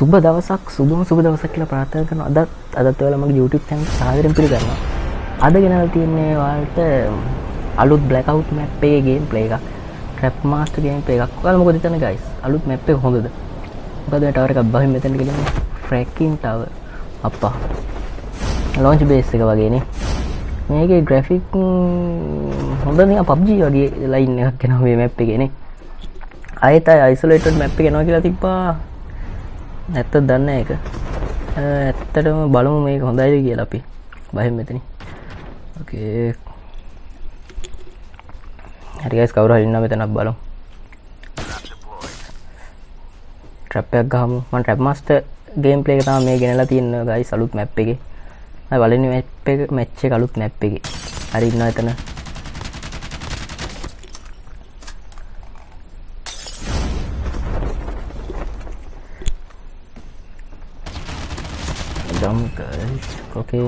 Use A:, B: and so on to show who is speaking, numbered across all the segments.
A: සුබ දවසක් සුබම සුබ දවසක් කියලා ප්‍රාථන කරන අදත් අදත් ඔයාලා මගේ YouTube channel සාදරයෙන් පිළිගන්නවා. අද ගෙනල්ලා තියන්නේ ඔයාලට අලුත් Blackout map එකේ game play එකක්. Trap Master game play එකක්. ඔයාලා මොකද හිතන්නේ guys? අලුත් map එක හොඳද? මොකද මේ tower එකක් බහින් මෙතනට ගෙනියන්නේ Fracking Tower. අප්පා. launch base එක වගේනේ. මේකේ graphic හොඳ නිකන් PUBG වගේ line එකක් එනවා මේ map එකේ නේ. අයත isolated map එක එනවා කියලා තිබ්බා ඇත්ත දන්න එක ඇත්තටම බලමු මේක හොඳයිද කියලා අපි. බහිම මෙතන ඕකේ හරිගස් කවුරු හරින්න මෙතනක් බලමු. ට්‍රැප්යක් ගහමු. මම ට්‍රැප් මාස්ටර් ගේම් ප්ලේ එක තමයි මේ ගෙනලා තියෙන ගයිස් අලුත් මැප් එකේ. මම බලන්නේ මැප් එක මැච් එක අලුත් මැප් එකේ. හරි ඉන්නවා එතන. Jump guys okay.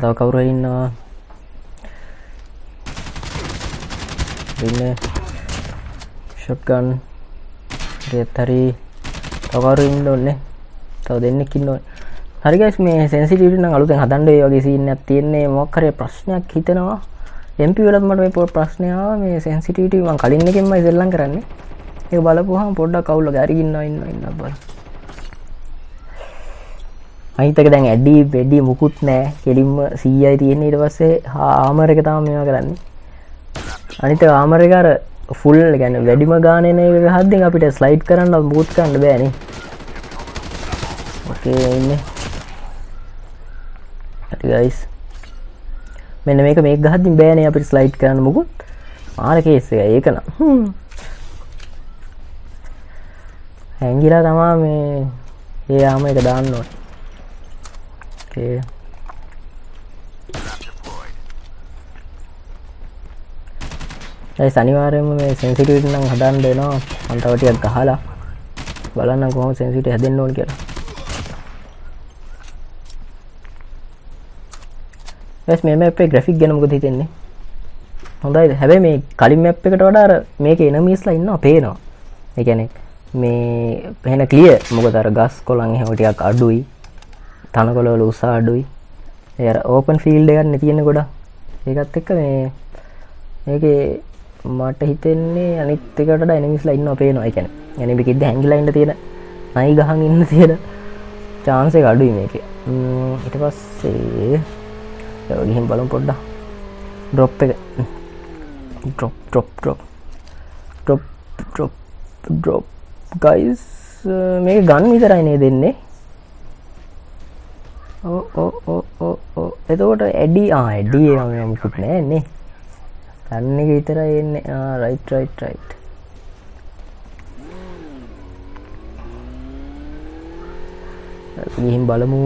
A: tao kau rin na ini shotgun. dia tari tau kau rin නේ තව දෙන්නෙක් ඉන්නවා හරි ගයිස් මේ සෙන්සිටිවිටි නම් අලුතෙන් හදන්න ඒ වගේ සීන් එකක් තියෙන්නේ. මොකක් හරි ප්‍රශ්නයක් හිතෙනවා. MP වලත් මට මේ ප්‍රශ්නය ආවා. මේ සෙන්සිටිවිටි මම කලින් එකෙන්මයි සෙල්ලම් කරන්නේ. ඒක බලපුවාම පොඩ්ඩක් අවුල ගාරි ඉන්නවා ඉන්නවා ඉන්නවා. බලන්න අනිතක දැන් ඇඩි වැඩි මුකුත් නෑ කෙලින්ම සීයයි තියෙන්නේ ඊට පස්සේ ආමර එක තමයි මේවා කරන්නේ. අනිත ආමර එක අර ෆුල් ගැන වැඩිම ගානේ නේ හද්දෙන් අපිට ස්ලයිඩ් කරන්න මුකුත් කරන්න බෑනේ ඕකේ ඉන්නේ. හරි ගයිස් මෙන්න මේක මේක ගහද්දින් බෑනේ අපිට ස්ලයිඩ් කරන්න මුකුත්. මාර කේස් එක ඒක නම්. හැංගිලා තමා මේ ඒ ආම එක දාන්න ඕනේ. Okay. ඒ අනිවාර්යයෙන්ම මේ සෙන්සිටිවිටි නම් හදන්න වෙනවා. මම තව ටිකක් ගහලා බලන්න කොහොමද සෙන්සිටිවිටි හැදෙන්න ඕන කියලා. එස් මේ මැප් එකේ ග්‍රැෆික් ගැන මොකද හිතෙන්නේ? හොඳයිද? හැබැයි මේ කලින් මැප් එකට වඩා අර මේකේ එනමීස්ලා ඉන්නවා පේනවා. ඒ කියන්නේ මේ පේන ක්ලියර් මොකද අර ගස් කොළන් එහෙම ටිකක් අඩුයි. තනකොළවල උස අඩුයි. ඒ ඕපන් ෆිල්ඩ් එකක් තියෙන ගොඩක්. ඒකත් එක්ක මේ මේකේ මට හිතෙන්නේ අනිත් එකට වඩා එනිමිස්ලා ඉන්නවා පේනවා. ඒ කියන්නේ එනිමි කිද්ද හැංගිලා ඉන්න තියෙන නයි ගහන් ඉන්න තියෙන chance එක අඩුයි මේකේ. ඊට පස්සේ ගිහින් බලමු පොඩ්ඩක්. ඩ්‍රොප් එක. Drop drop drop drop drop drop guys මේක ගන් විතරයි නේ දෙන්නේ. එතකොට ඇඩි ඇඩි මුකුත් නෑන්නේ තන්න එක විතර එන්න. රයිට් රයිට් රයිට් ගිහිම් බලමු.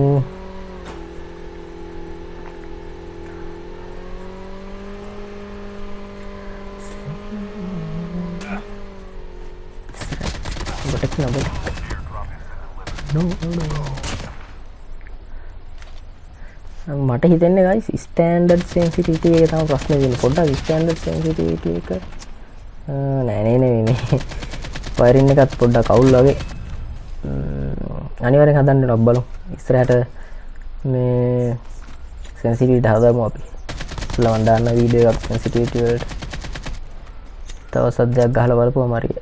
A: බටක් නබට no, no, no. මට හිතන්න ගයි ස්ටන්ඩර් සෙන්සිටිය එක තම ප්‍රශ්න ගෙන පොඩ්ඩක් ස්ටන්ඩර් සෙන්සිටිය එක. නෑනේන මේ පයිරන්න එකත් පොඩ්ඩක් කවුල් වගේ. අනිවර හදන්න නොබ්බලු ඉස්රහට මේ සැන්සිටිට හදම අපි. ල වන්ඩන්න වීඩිය එකක් සැන්සිටිටවල්ට තව සද්‍යයක් ගහල බලපුව මරිය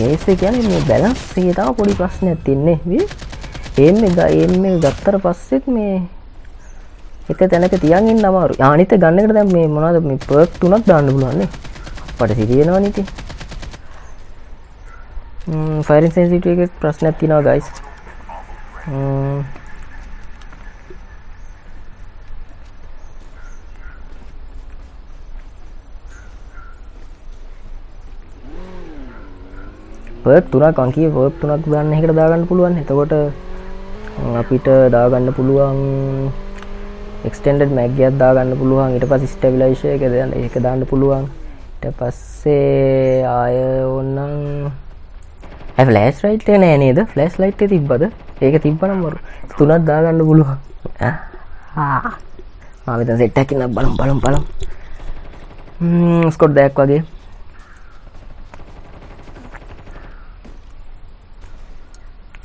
A: කේස කියන මේ බැලන්ස් සේතාව පොඩි ප්‍රශ්නයක් තින්නේ. ඒම එම ගත්තර පස්සෙත් මේ එක තැනක තියන්ගින් අමාරු ආනිත ගන්නකට දැම් මේ මොනද මේ පර්ක් තුනක් දාන්න පුලුවන්නේ පට සිටියෙනවා නීති ෆයිරන් සෙන්සිට එක ප්‍රශ්නයක් තිනවා ගයිස් පර්ක් තුනක් අංකී පර්ක් තුනක් ගන්න එකට දාගන්න පුළුවන්. එතකොට අපිට දාගන්න පුළුවන් එක්ස්ටෙන්ඩ මැග්ගයක් දාගන්න පුළුවන්. ඉට පස් ස්ටවිලයිශය එක දන්න ඒක දාන්න පුළුවන්. ට පස්සේ ආය ඔන්නන් ෆලෑස් රයිට් නෑ නේද? ෆලස් ලයිට් තිබ්බද? ඒක තිබ්බනම්මරු තුනත් දාගන්න පුළුවන්. ආවිත සෙට්ටැකින්න බලම් බලම් බලම්. ස්කොඩ් දැක් වගේ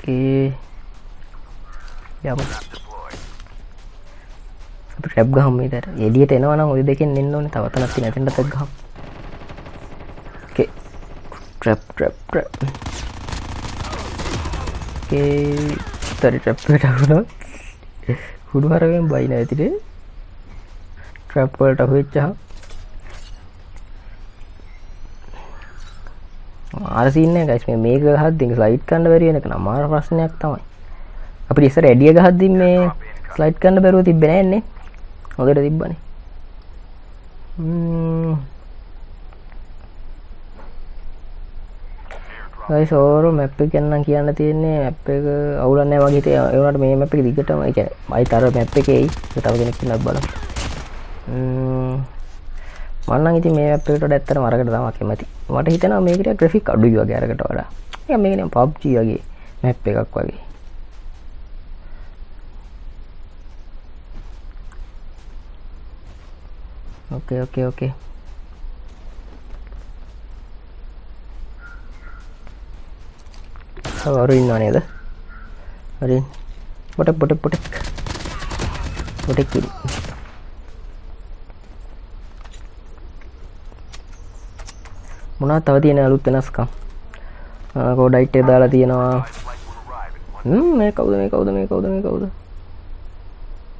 A: යම ්‍රැබ් ගහමට එලියට එනවන ඔය දෙකෙන් එන්න ඕන තවතනත්ති නැතිට තක් ගම් ට්‍රැප් ට්‍රැප් තරි ට්‍රැප්ට අහුණ හුඩු හරවෙන් බයින ඇතිට ට්‍රැප්වලට අහුවෙච්චහ ආරසින්න ගයිස් මේක හත්දි ස්ලයිට් කන්න වැරියෙනක නමාර ප්‍රශ්නයක් තමයි. අපි ඉස්සර ඇඩිය ගහද්දි මේ ස්ලයිට් කන්න බැරුව තිබෙන එන්නේ හොදට තිබ්බනේ. ගයි සෝරු මැප් කන්න කියන්න තියන්නේ මැප් එක අවුලන්න වගේ ඒවට මේ මැප් එක දිගටම එක මයි තර මැප් එකයි තව කෙනෙක් ලක් බල මන්න ඉති මේ අපට ඇත්තර මරකට තම කැමති. මට හිතන මේකට ග්‍රෆික් අඩු වගේරකට වඩා. මේකන පබ්ජී වගේ මැප් එකක් වගේ. ඕකේ ඕකේ ඕකේ වරු ඉන්නවා නේද? හරි පොටක් පොටක් පොටක්. පොටෙක් මොනා තව තියෙන අලුත් වෙනස්කම්. කෝඩයිට් එක දාලා තියෙනවා. මේ කවුද මේ කවුද මේ කවුද මේ කවුද?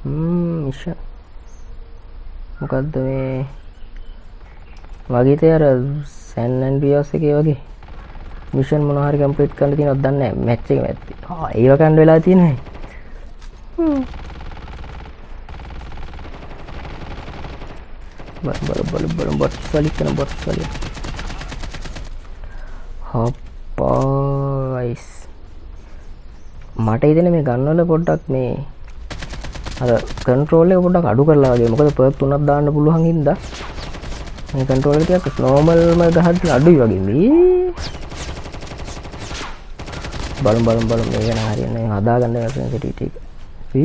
A: මිෂන් මොකක්ද මේ? වගේ අර සැන්නන් පියස් එක වගේ මිෂන් මොනහරි කම්පලිට් කරන්න තියෙනවද දන්නේ නැහැ. මැච් එක මැත්ති ආ ඒව කන්න වෙලා තියෙනවා බල බල බල බොට් සලික් කරන බොට් සලික් හප්පායිස් මට ඉදන මේ ගන්නවල පොඩ්ඩක් මේ අ කන්ට්‍රෝල පොඩක් අඩු කරලාගේ මොකද පත් තුනක් දාන්න පුළුවන් හින්ද. කන්ට්‍රෝල ටියක් නෝමල්ම ගහට අඩුයි වගේ. බලම් බලම් බලම්. මේ ගැන හරින්න හදාගන්න සිටිට කන්ට්‍රෝල්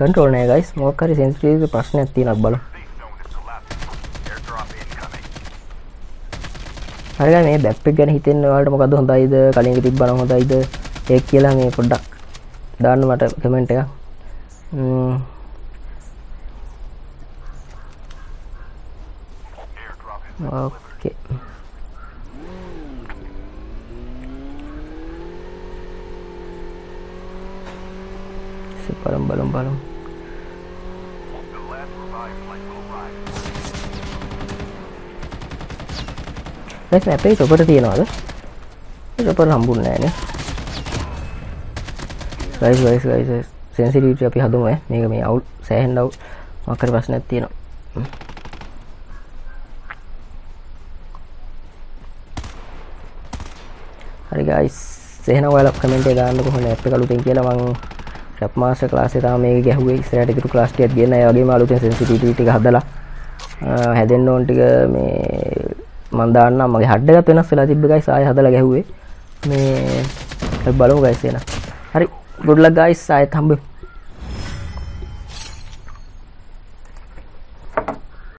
A: නෑ ගයිස් මොකක් හරි සෙන්සිටිව් ප්‍රශ්නයක් තියෙනක් බලමු. හරිය මේ බැක් එක ගැන හිතෙන්න ඔයාලට මොකද්ද හොඳයිද? කලින් එක තිබ්බනම් හොඳයිද? ඒක කියලා මේ පොඩ්ඩක් දාන්න මට කමෙන්ට් එකක්. ඕකේ බලම් බලම් බලම් නැත් අපේ චොපට තියෙනවාද චොපට හම්බුන්න නෑන ගයිස් ගයිස් ගයිස් සෙන්සිටිවිට අපි හදුම eh? මේක මේ අවු් සෑහෙන් ඩව් මකර ප්‍රශ්නයක් තියෙනවා. හරි ගයිස් සේන ඔයාල කමෙන්ටේ දාන්න කොහොම ඇප් කලුතෙන් කියලා මං ්‍රප් මාස ලාසේ තාම මේ ගැහුවේ. ස්රට තුරු ලාස්ටියත් ගෙන වගේ මාලුත සෙන්සිටිට හදලා හැදෙන්න්න ඕන්ටික මේ මන්දාන්න මගේ හඩ්ඩගත් වෙනස් වෙලා තිබ්බකයි සාය හදල ගැහුවේ. මේ බලමු ගයිසේන හරි. ගොඩ්ලක් ගයිස් සාය තම්බ